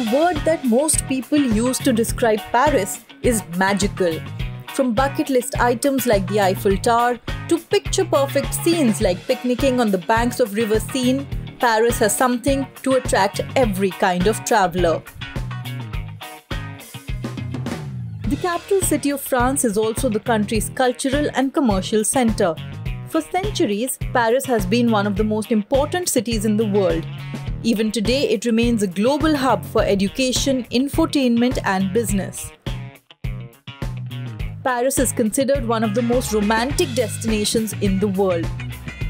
The word that most people use to describe Paris is magical. From bucket list items like the Eiffel Tower to picture perfect scenes like picnicking on the banks of River Seine, Paris has something to attract every kind of traveler. The capital city of France is also the country's cultural and commercial center. For centuries, Paris has been one of the most important cities in the world. Even today, it remains a global hub for education, infotainment, and business. Paris is considered one of the most romantic destinations in the world.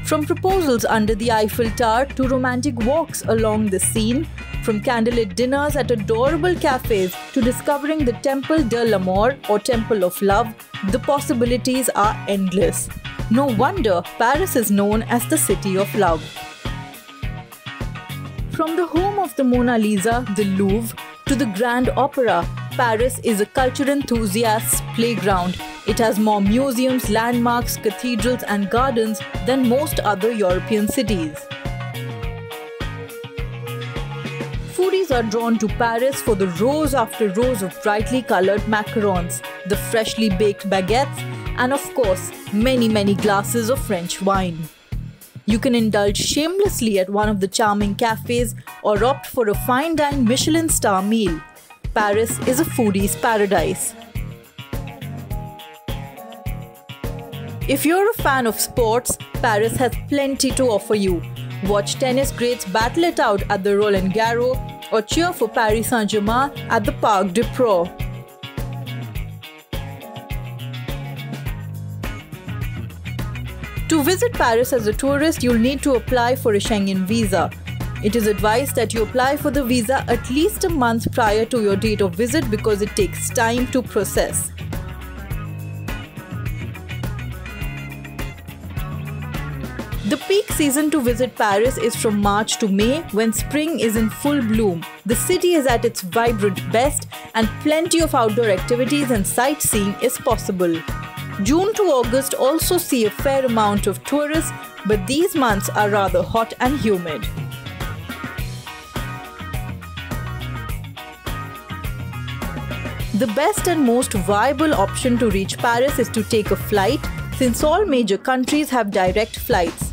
From proposals under the Eiffel Tower to romantic walks along the Seine, from candlelit dinners at adorable cafes to discovering the Temple de l'Amour or Temple of Love, the possibilities are endless. No wonder Paris is known as the City of Love. From the home of the Mona Lisa, the Louvre, to the Grand Opera, Paris is a culture enthusiast's playground. It has more museums, landmarks, cathedrals, and gardens than most other European cities. Foodies are drawn to Paris for the rows after rows of brightly colored macarons, the freshly baked baguettes, and of course, many, many glasses of French wine. You can indulge shamelessly at one of the charming cafes or opt for a fine dine Michelin star meal. Paris is a foodie's paradise. If you're a fan of sports, Paris has plenty to offer you. Watch tennis greats battle it out at the Roland Garros or cheer for Paris Saint-Germain at the Parc des Pros. To visit Paris as a tourist, you'll need to apply for a Schengen visa. It is advised that you apply for the visa at least a month prior to your date of visit because it takes time to process. The peak season to visit Paris is from March to May when spring is in full bloom. The city is at its vibrant best and plenty of outdoor activities and sightseeing is possible. June to August also see a fair amount of tourists, but these months are rather hot and humid. The best and most viable option to reach Paris is to take a flight since all major countries have direct flights.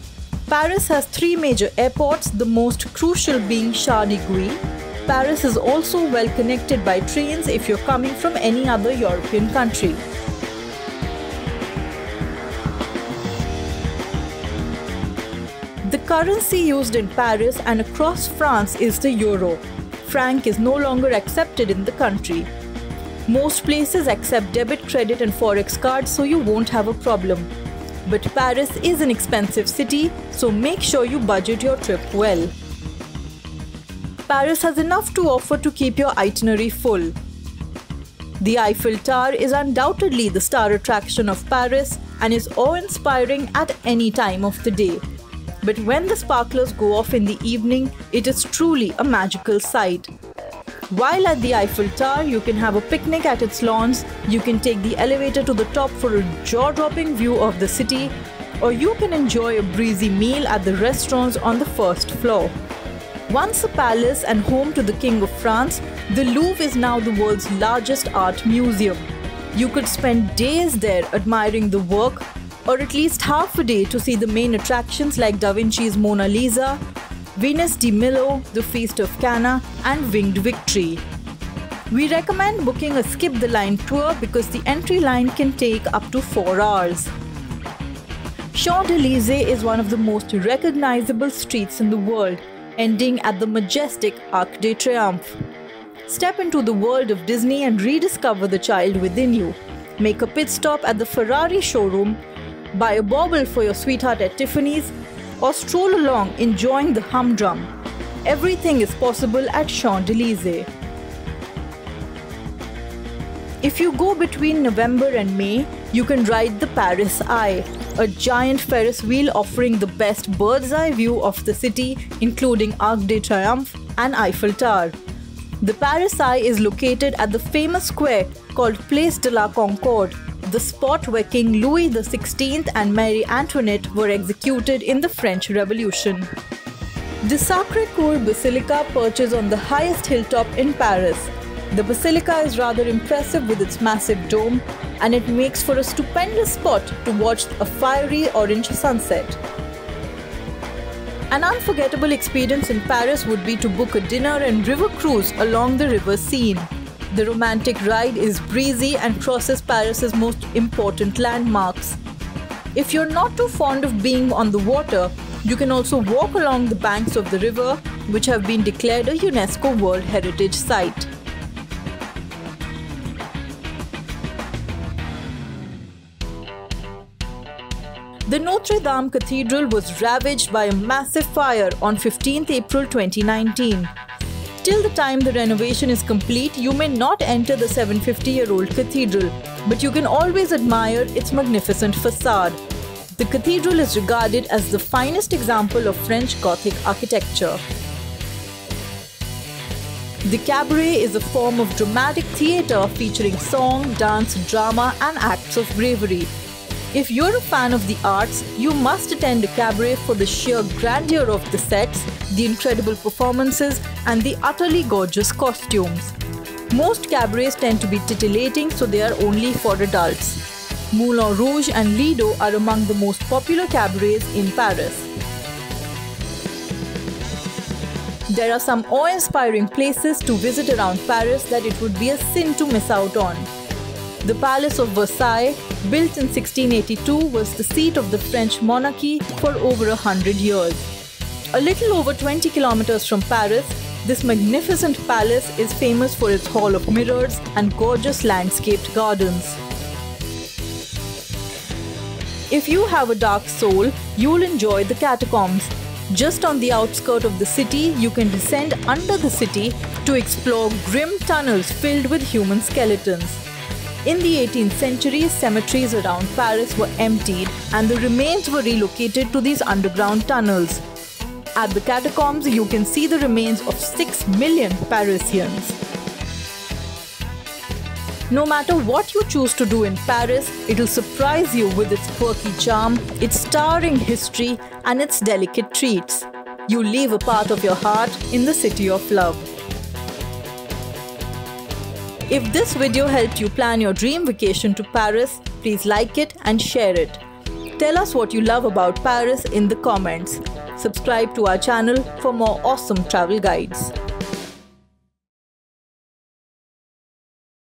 Paris has three major airports, the most crucial being Charles de Gaulle. Paris is also well connected by trains if you're coming from any other European country. Currency used in Paris and across France is the euro. Franc is no longer accepted in the country. Most places accept debit, credit, and forex cards, so you won't have a problem. But Paris is an expensive city, so make sure you budget your trip well. Paris has enough to offer to keep your itinerary full. The Eiffel Tower is undoubtedly the star attraction of Paris and is awe inspiring at any time of the day. But when the sparklers go off in the evening, it is truly a magical sight. While at the Eiffel Tower, you can have a picnic at its lawns, you can take the elevator to the top for a jaw dropping view of the city, or you can enjoy a breezy meal at the restaurants on the first floor. Once a palace and home to the King of France, the Louvre is now the world's largest art museum. You could spend days there admiring the work or at least half a day to see the main attractions like Da Vinci's Mona Lisa, Venus de Milo, The Feast of Cana, and Winged Victory. We recommend booking a skip the line tour because the entry line can take up to 4 hours. Champs Elysees is one of the most recognizable streets in the world, ending at the majestic Arc de Triomphe. Step into the world of Disney and rediscover the child within you. Make a pit stop at the Ferrari showroom buy a bauble for your sweetheart at Tiffany's, or stroll along enjoying the humdrum. Everything is possible at Champs Elysees. If you go between November and May, you can ride the Paris Eye, a giant Ferris wheel offering the best bird's eye view of the city, including Arc de Triomphe and Eiffel Tower. The Paris Eye is located at the famous square called Place de la Concorde, the spot where King Louis XVI and Marie Antoinette were executed in the French Revolution. The Sacré-Cœur Basilica perches on the highest hilltop in Paris. The basilica is rather impressive with its massive dome and it makes for a stupendous spot to watch a fiery orange sunset. An unforgettable experience in Paris would be to book a dinner and river cruise along the river Seine. The romantic ride is breezy and crosses Paris's most important landmarks. If you're not too fond of being on the water, you can also walk along the banks of the river, which have been declared a UNESCO World Heritage Site. The Notre Dame Cathedral was ravaged by a massive fire on 15 April 2019. Till the time the renovation is complete, you may not enter the 750 year old cathedral, but you can always admire its magnificent facade. The cathedral is regarded as the finest example of French Gothic architecture. The cabaret is a form of dramatic theatre featuring song, dance, drama, and acts of bravery. If you're a fan of the arts, you must attend a cabaret for the sheer grandeur of the sets, the incredible performances, and the utterly gorgeous costumes. Most cabarets tend to be titillating, so they are only for adults. Moulin Rouge and Lido are among the most popular cabarets in Paris. There are some awe-inspiring places to visit around Paris that it would be a sin to miss out on. The Palace of Versailles, built in 1682, was the seat of the French monarchy for over a hundred years. A little over 20 kilometers from Paris, this magnificent palace is famous for its Hall of Mirrors and gorgeous landscaped gardens. If you have a dark soul, you'll enjoy the catacombs. Just on the outskirts of the city, you can descend under the city to explore grim tunnels filled with human skeletons. In the 18th century, cemeteries around Paris were emptied and the remains were relocated to these underground tunnels. At the catacombs, you can see the remains of 6 million Parisians. No matter what you choose to do in Paris, it'll surprise you with its quirky charm, its starring history, and its delicate treats. You leave a part of your heart in the city of love. If this video helped you plan your dream vacation to Paris, please like it and share it. Tell us what you love about Paris in the comments. Subscribe to our channel for more awesome travel guides.